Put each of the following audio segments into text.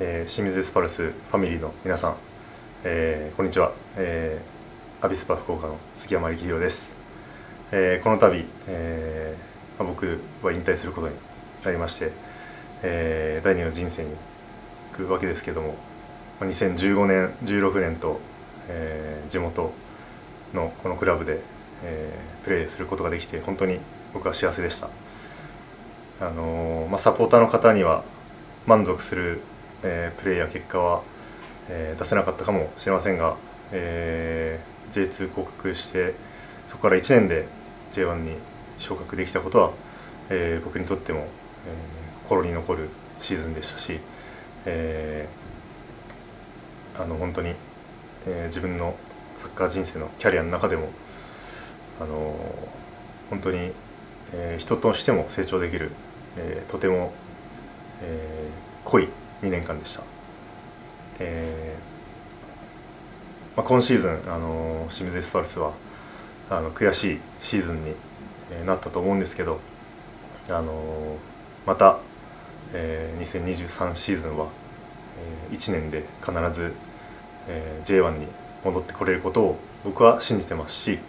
えー、清水エスパルスファミリーの皆さん、えー、こんにちは、えー、アビスパ福岡の杉山力弘です、えー、この度、えーまあ、僕は引退することになりまして、えー、第二の人生に行くわけですけども2015年16年と、えー、地元のこのクラブで、えー、プレーすることができて本当に僕は幸せでした。あのー、まあ、サポーターの方には満足するえー、プレーや結果は、えー、出せなかったかもしれませんが、えー、J2 降格してそこから1年で J1 に昇格できたことは、えー、僕にとっても、えー、心に残るシーズンでしたし、えー、あの本当に、えー、自分のサッカー人生のキャリアの中でも、あの本当に、えー、人としても成長できる、えー、とても、えー、濃い2年間でした、えーまあ、今シーズン、あの清水エスパルスはあの悔しいシーズンになったと思うんですけど、あのまた、えー、2023シーズンは、えー、1年で必ず、えー、J1 に戻ってこれることを僕は信じてますし、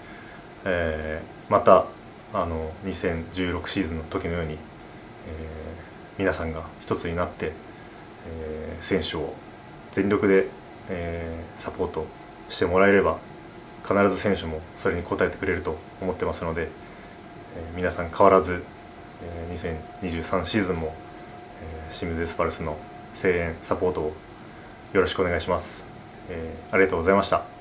えー、またあの2016シーズンの時のように、えー、皆さんが一つになってえー、選手を全力で、えー、サポートしてもらえれば必ず選手もそれに応えてくれると思ってますので、えー、皆さん変わらず、えー、2023シーズンも、えー、清水エスパルスの声援サポートをよろしくお願いします、えー、ありがとうございました。